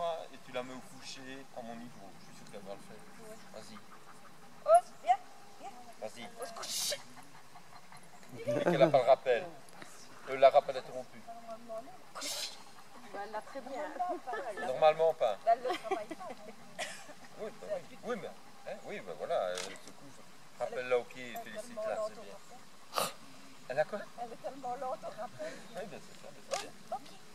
et tu la mets au coucher à mon niveau. Je suis sûr qu'elle va le faire. Vas-y, Ose, viens. vas-y. Ose, couche. Et qu'elle n'a pas le rappel. Euh, la rappel interrompue. Elle l'a très bien. Normalement pas. Elle le travaille pas. Oui, bah oui. oui, mais, hein, oui, ben voilà, elle se couche. Rappelle-la au pied, félicite-la, c'est bien. Elle a quoi? Elle est tellement lente au rappel. Oui, c'est ça, c'est bien. Ok.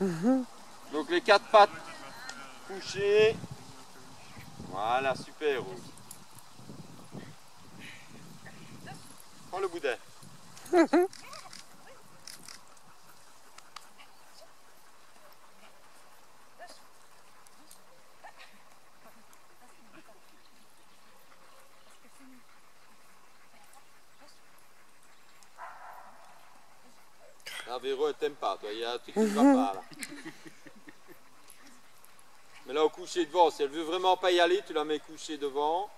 Donc les quatre pattes couchées. Voilà, super Rose. Prends le boudin. Ah, Véro, elle t'aime pas, toi. Il y a un truc qui ne va pas, là. Mais là, au coucher devant, si elle veut vraiment pas y aller, tu la mets couchée devant.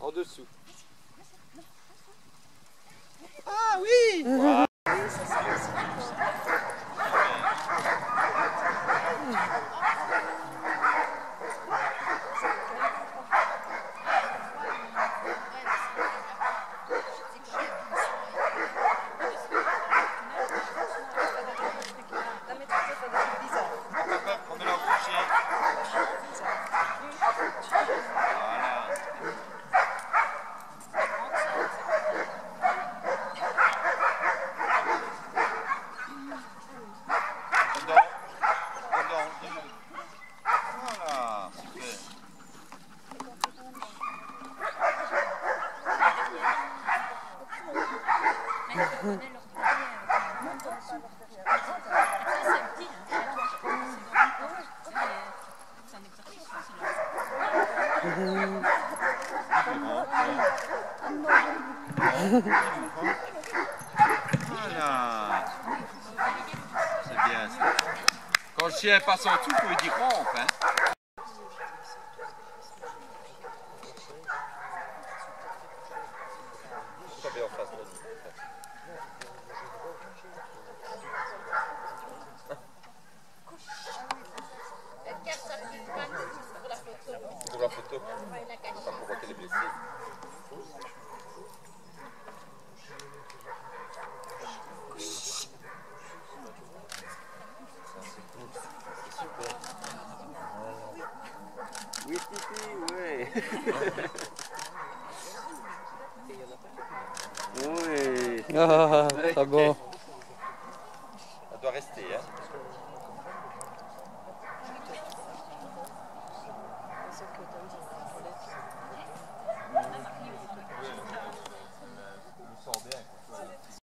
En dessous. Ah oui Voilà. Non, mais tu sais, ça doit être bizarre. Remets-la au coucher. Voilà. Dedans. Dedans, dis-le. Voilà, super. Voilà. C'est bien ça. Quand le chien passe en dessous, il faut dire plutôt. On provoquer les blessés. Oui, Titi, ouais. oui. Ah, ah, ah, ah okay. bon. Elle doit rester, hein. On a pris aussi